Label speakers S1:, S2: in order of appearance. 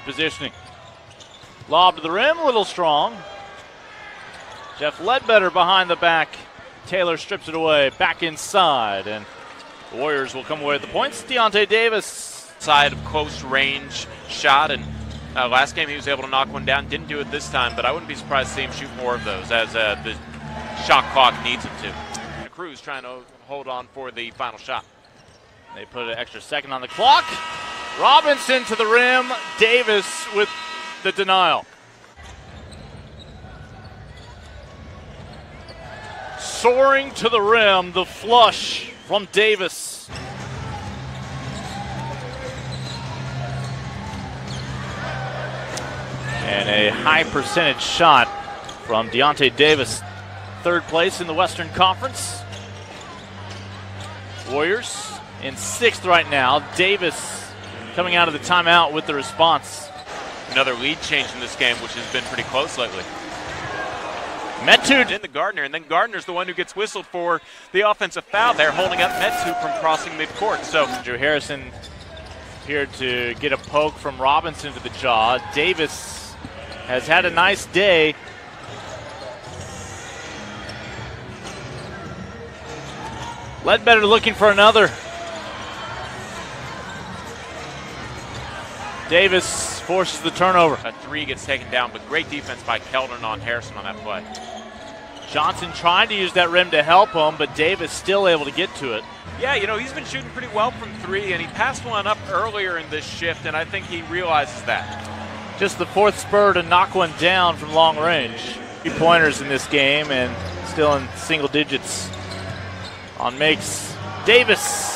S1: positioning. Lob to the rim, a little strong. Jeff Ledbetter behind the back. Taylor strips it away, back inside, and the Warriors will come away with the points. Deyonta Davis.
S2: Side of close range shot, and uh, last game he was able to knock one down. Didn't do it this time, but I wouldn't be surprised to see him shoot more of those as uh, the shot clock needs him to. Cruz trying to hold on for the final shot.
S1: They put an extra second on the clock. Robinson to the rim. Davis with the denial. Soaring to the rim, the flush from Davis. And a high percentage shot from Deyonta Davis. Third place in the Western Conference. Warriors in sixth right now. Davis coming out of the timeout with the response.
S2: Another lead change in this game, which has been pretty close lately.
S1: Metu
S2: in the Gardner, and then Gardner's the one who gets whistled for the offensive foul there, holding up Metu from crossing midcourt. So
S1: Drew Harrison appeared to get a poke from Robinson to the jaw. Davis has had a nice day. Ledbetter looking for another. Davis forces the turnover.
S2: A three gets taken down, but great defense by Keldon on Harrison on that play.
S1: Johnson trying to use that rim to help him, but Davis still able to get to it.
S2: Yeah, you know, he's been shooting pretty well from three, and he passed one up earlier in this shift, and I think he realizes that.
S1: Just the fourth spur to knock one down from long range. Three pointers in this game, and still in single digits on makes. Davis